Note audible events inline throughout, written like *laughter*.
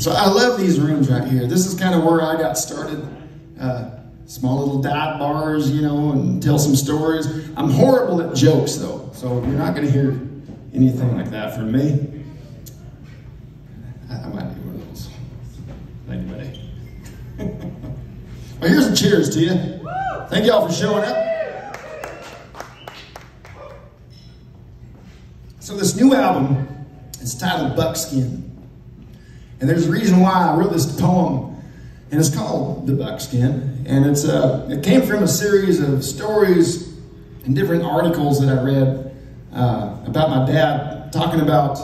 So I love these rooms right here. This is kind of where I got started. Uh, small little dive bars, you know, and tell some stories. I'm horrible at jokes, though, so you're not going to hear anything like that from me. I, I might be one of those. Anybody? *laughs* well, here's a cheers to you. Thank y'all for showing up. So this new album is titled Buckskin. And there's a reason why I wrote this poem, and it's called The Buckskin. And it's uh, it came from a series of stories and different articles that I read uh, about my dad talking about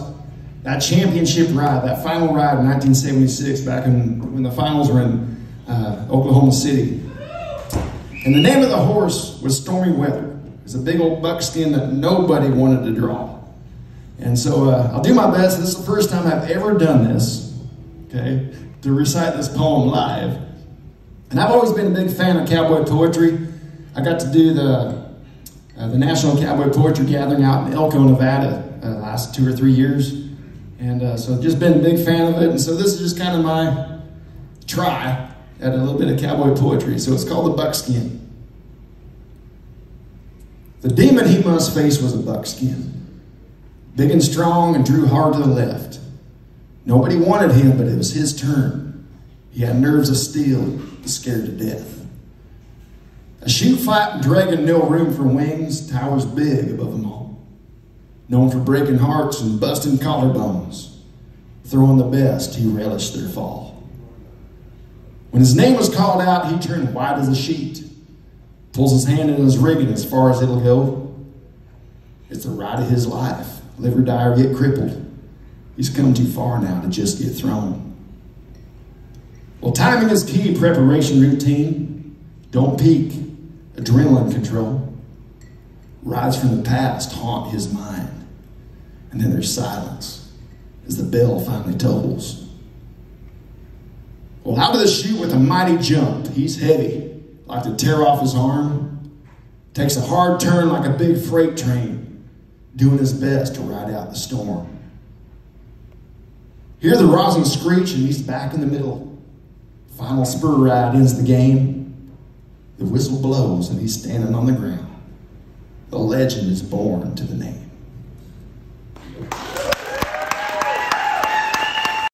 that championship ride, that final ride in 1976, back in, when the finals were in uh, Oklahoma City. And the name of the horse was Stormy Weather. It's a big old buckskin that nobody wanted to draw. And so uh, I'll do my best. This is the first time I've ever done this okay, to recite this poem live. And I've always been a big fan of cowboy poetry. I got to do the, uh, the National Cowboy Poetry Gathering out in Elko, Nevada, uh, last two or three years. And uh, so I've just been a big fan of it. And so this is just kind of my try at a little bit of cowboy poetry. So it's called The Buckskin. The demon he must face was a buckskin, big and strong and drew hard to the left. Nobody wanted him, but it was his turn. He had nerves of steel, was scared to death. A chute fighting dragon, no room for wings, towers big above them all. Known for breaking hearts and busting collarbones, throwing the best, he relished their fall. When his name was called out, he turned white as a sheet, pulls his hand in his rigging as far as it'll go. It's the ride of his life. Live or die or get crippled. He's come too far now to just get thrown. Well, timing is key, preparation routine. Don't peak, adrenaline control. Rides from the past haunt his mind. And then there's silence as the bell finally tolls. Well, out of the chute with a mighty jump, he's heavy, like to tear off his arm. Takes a hard turn like a big freight train, doing his best to ride out the storm. Hear the rosin screech, and he's back in the middle. Final spur ride ends the game. The whistle blows, and he's standing on the ground. The legend is born to the name.